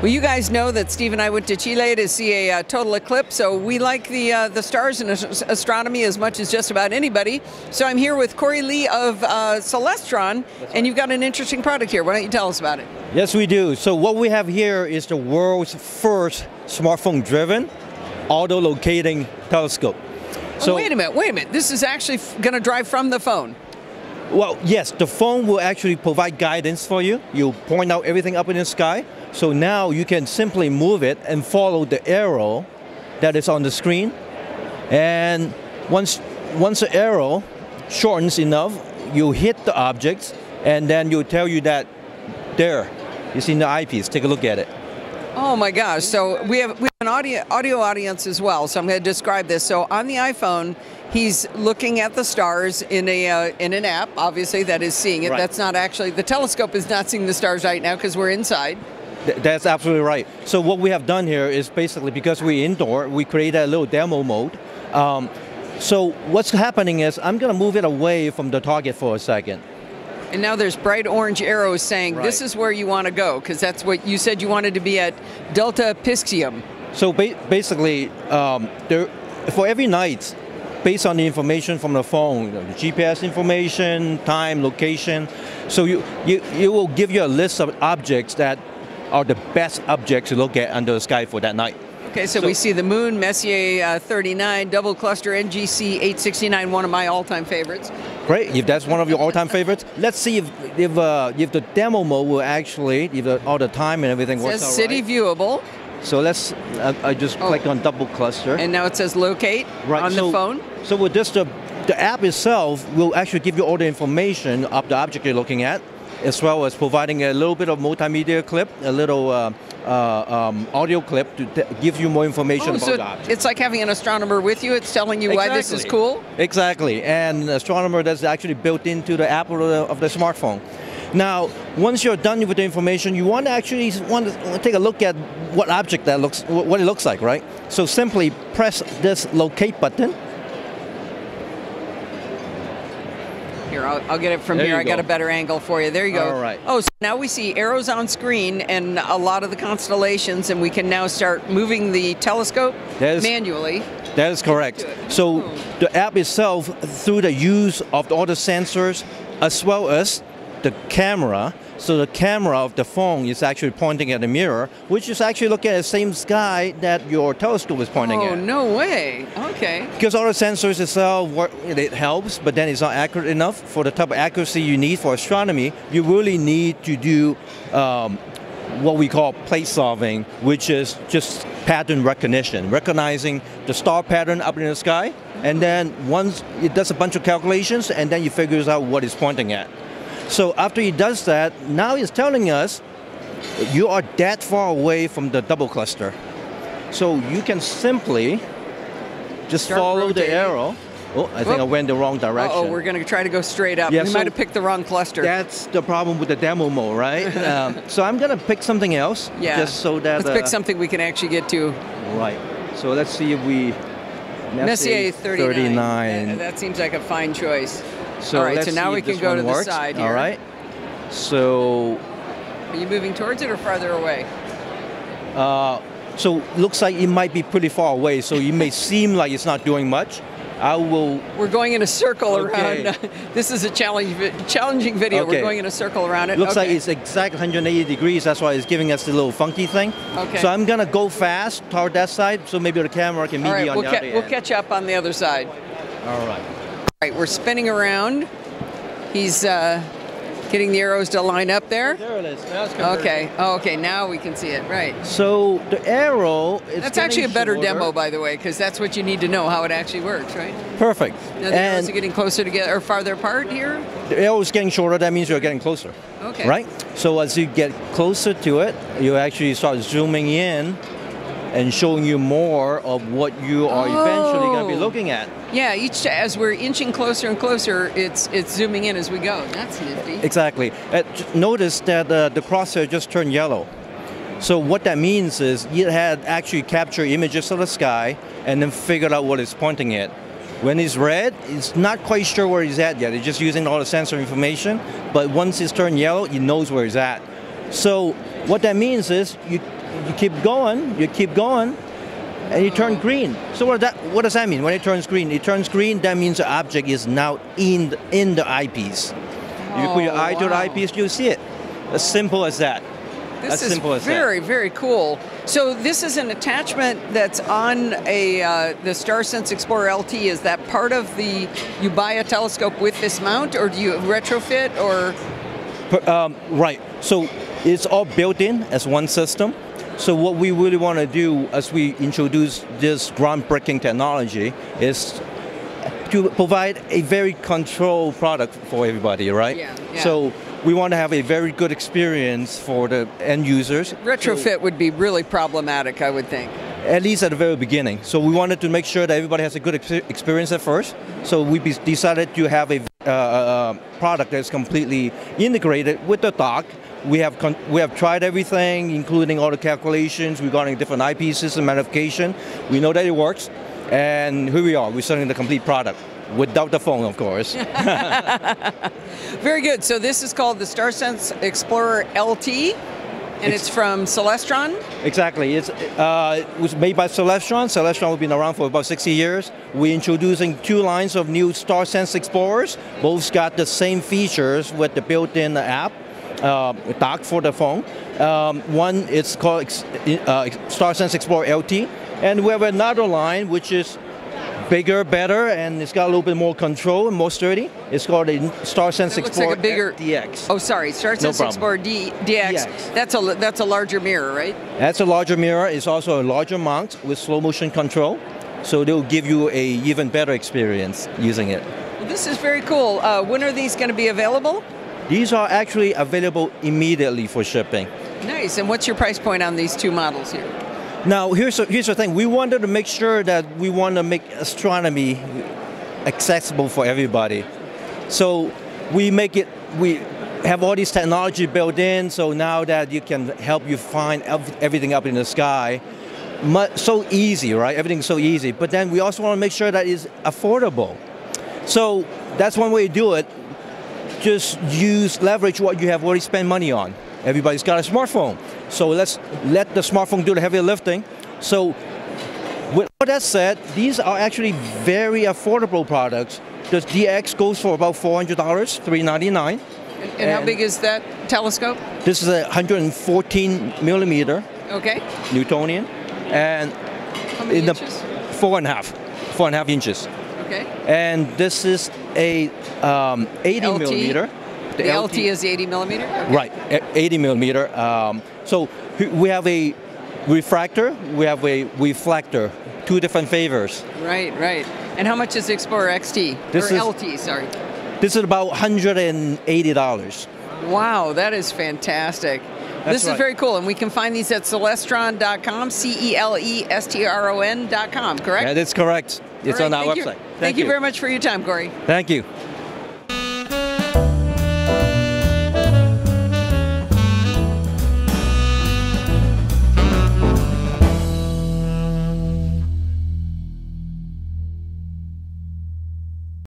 Well, you guys know that Steve and I went to Chile to see a uh, total eclipse, so we like the uh, the stars and as- astronomy as much as just about anybody. So I'm here with Corey Lee of uh, Celestron, and you've got an interesting product here. Why don't you tell us about it? Yes, we do. So what we have here is the world's first smartphone-driven auto-locating telescope. oh, wait a minute, wait a minute. This is actually going to drive from the phone. Well, yes, the phone will actually provide guidance for you. You point out everything up in the sky. So now you can simply move it and follow the arrow that is on the screen. And once once the arrow shortens enough, you hit the object, and then you tell you that there, you see in the eyepiece. Take a look at it. Oh my gosh! So we have we have an audio audio audience as well. So I'm going to describe this. So on the iPhone, he's looking at the stars in a uh, in an app. Obviously, that is seeing it. Right. That's not actually the telescope is not seeing the stars right now because we're inside. Th- That's absolutely right. So what we have done here is basically because we're indoor, we created a little demo mode. Um, so what's happening is I'm going to move it away from the target for a second. And now there's bright orange arrows saying this is where you want to go because that's what you said you wanted to be at Delta Piscium. So ba- basically, um, there, for every night, based on the information from the phone, you know, the GPS information, time, location, so you, you, it will give you a list of objects that are the best objects to look at under the sky for that night. Okay, so, So- we see the moon, Messier uh, 39, double cluster NGC 869, one of my all-time favorites. Great. If that's one of your all-time favorites, let's see if if, uh, if the demo mode will actually, if the, all the time and everything It works says city right. viewable, So let's. Uh, I just Oh. click on double cluster. and now it says locate right. on so, the phone. So with this, the, the app itself will actually give you all the information of the object you're looking at, as well as providing a little bit of multimedia clip, a little uh, uh, um, audio clip to give you more information Oh, about so the object. it's like having an astronomer with you. It's telling you why this is cool. Exactly, and astronomer that's actually built into the app of the, of the smartphone. Now, once you're done with the information, you want to actually want to take a look at what object that looks, what it looks like, right? So simply press this locate button. Here, I'll, I'll get it from There here. I got a better angle for you. There you go. All right. Oh, so now we see arrows on screen and a lot of the constellations, and we can now start moving the telescope That is- manually. That is correct. So the app itself, through the use of all the sensors, as well as the camera, so the camera of the phone is actually pointing at the mirror, which is actually looking at the same sky that your telescope is pointing Oh, at. Oh, no way. Okay. Because all the sensors itself, work, it helps, but then it's not accurate enough for the type of accuracy you need for astronomy. You really need to do um, what we call plate solving, which is just pattern recognition, recognizing the star pattern up in the sky, and then once it does a bunch of calculations, and then you figures out what it's pointing at. So after he does that, now he's telling us you are that far away from the double cluster. So you can simply just Start follow the arrow. Oh, I think I went the wrong direction. Oh, we're going to try to go straight up. Yeah, we so might have picked the wrong cluster. That's the problem with the demo mode, right? um, so I'm gonna pick something else, yeah. just so that. Let's pick uh, something we can actually get to. Right. So let's see if we. Messier 39. 39. That, that seems like a fine choice. So All right, so now we can go to the side All here. right. So, Are you moving towards it or farther away? uh, so looks like it might be pretty far away. So it may seem like it's not doing much. I will. We're going in a circle Okay. around. this is a challenge, challenging video. Okay. We're going in a circle around it. Looks like it's exact 180 degrees. That's why it's giving us the little funky thing. Okay. So I'm gonna go fast toward that side, so maybe the camera can meet All me on we'll, the ca- other we'll end. catch up on the other side. All right. All right, we're spinning around. He's uh, getting the arrows to line up there. There it is. Okay. Oh, okay. Okay, now we can see it. Right. So the arrow is That's actually a better shorter. demo, by the way, because that's what you need to know how it actually works, right? Perfect. Now the arrows are getting closer together or farther apart here. the arrow is getting shorter. That means you're getting closer. Okay. Right. So as you get closer to it, you actually start zooming in and showing you more of what you are eventually going to be Oh. looking at. Yeah. Each as we're inching closer and closer, it's it's zooming in as we go. That's nifty. Exactly. Uh, notice that uh, the crosshair just turned yellow. So what that means is it had actually captured images of the sky and then figured out what it's pointing at. When it's red, it's not quite sure where he's at yet. It's just using all the sensor information. But once it's turned yellow, it knows where he's at. So what that means is you you keep going, you keep going, and you turn green. So what that what does that mean? When it turns green, it turns green. That means the object is now in the, in the eyepiece. If you put your Oh, eye to the eyepiece, you'll see it. As simple as that. This as is simple as that. very, very cool. So this is an attachment that's on a uh, the StarSense Explorer LT. Is that part of the? You buy a telescope with this mount, or do you retrofit, or? Um, right. So it's all built in as one system. So what we really want to do as we introduce this groundbreaking technology is to provide a very controlled product for everybody, right? Yeah, yeah. So we want to have a very good experience for the end users. Retrofit would be really problematic, I would think. at least at the very beginning. So we wanted to make sure that everybody has a good ex- experience at first. So we decided to have a uh, uh, product that's completely integrated with the dock. We have con- we have tried everything, including all the calculations regarding different IP system magnification. We know that it works, and here we are. We're selling the complete product without the phone, of course. Very good. So this is called the StarSense Explorer LT, and it's, It's- from Celestron. Exactly. It's, uh, it was made by Celestron. Celestron has been around for about 60 years. We're introducing two lines of new StarSense Explorers. Both got the same features with the built-in app, uh, dock for the phone. Um, one is called uh, StarSense Explorer LT, and we have another line which is bigger, better, and it's got a little bit more control and more sturdy. It's called a StarSense It looks like a bigger DX. Oh, sorry, StarSense problem. Explorer D, DX. DX. That's a that's a larger mirror, right? That's a larger mirror. It's also a larger mount with slow motion control. So they'll give you a even better experience using it. Well, this is very cool. Uh, when are these going to be available? These are actually available immediately for shipping. Nice. And what's your price point on these two models here? Now, here's the, here's the thing. We wanted to make sure that we want to make astronomy accessible for everybody. So we make it, we have all this technology built in, so now that you can help you find everything up in the sky, so easy, right? Everything's so easy. But then we also want to make sure that it's affordable. So that's one way to do it. Just use, leverage what you have already spent money on. Everybody's got a smartphone. So let's let the smartphone do the heavy lifting. So with all that said, these are actually very affordable products. The DX goes for about $400, 399. And, and how big is that telescope? This is a 114 millimeter Okay. Newtonian, and How many in the inches? four and a half, four and a half inches. Okay. And this is a um, 80 LT? millimeter. The, LT, is 80 millimeter. Okay. Right, e- 80 millimeter. Um, so we have a refractor, we have a reflector, two different favors. Right. Right. And how much is the Explorer XT This or is- LT? Sorry. This is about $180. Wow, that is fantastic. That's this is right. very cool, and we can find these at celestron.com, C E L E S T R O N.com, correct? That is correct. It's All on right, our thank website. You. Thank, you very much for your time, Corey. Thank you.